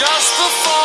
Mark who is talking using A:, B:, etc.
A: just before